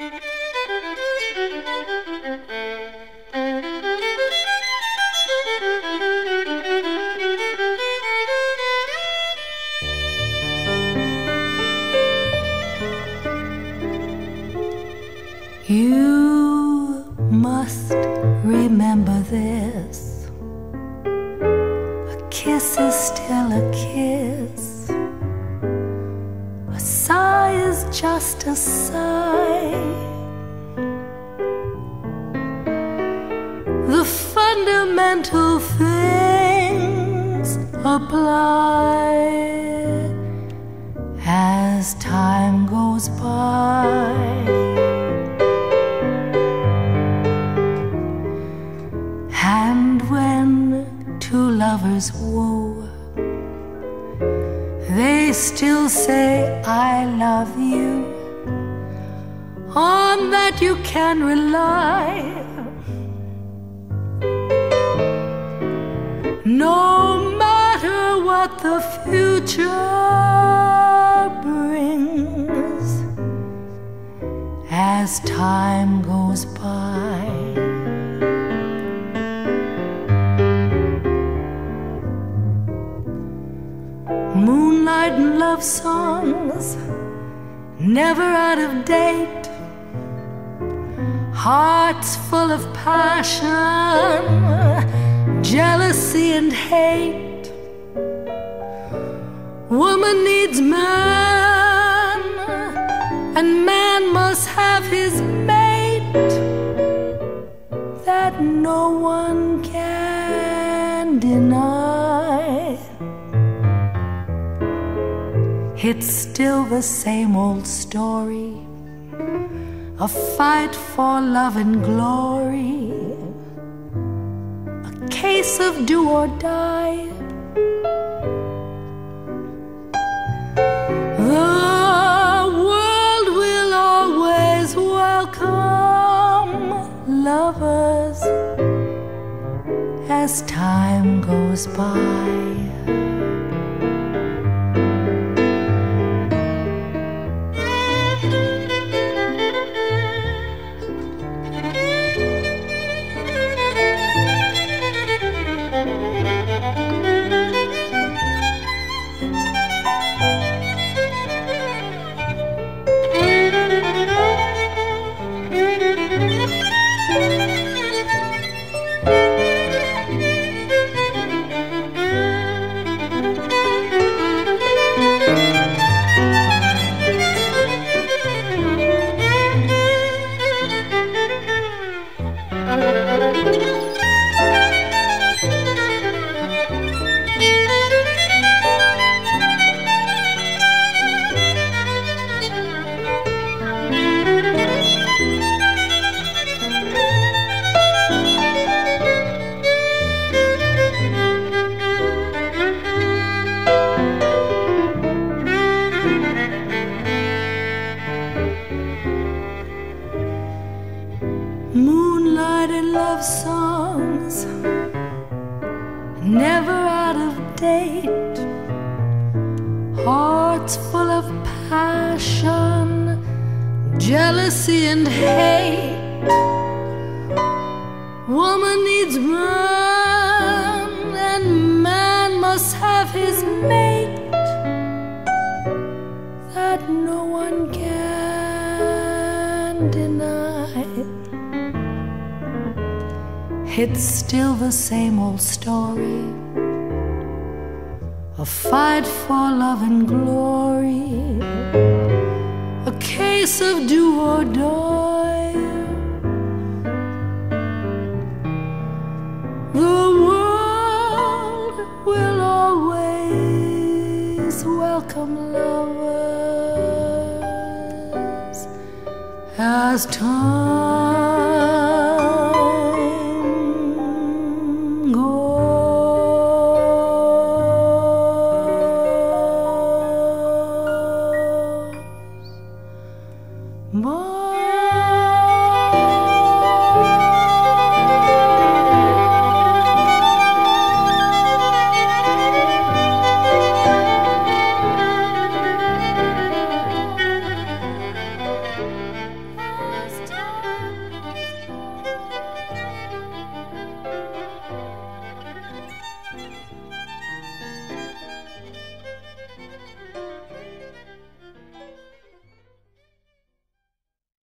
You must remember this. A kiss is still a kiss. Just a sigh. The fundamental things apply as time goes by. And when two lovers woo, they still say, I love you. On that you can rely. No matter what the future brings as time goes by. And love songs, never out of date. Hearts full of passion, jealousy, and hate. Woman needs man, and man must have his mate. That no one can It's still the same old story a fight for love and glory, a case of do or die. The world will always welcome lovers as time goes by. Date. Hearts full of passion, jealousy, and hate. Woman needs man, and man must have his mate. That no one can deny. It's still the same old story. A fight for love and glory. A case of do or die. The world will always welcome lovers as time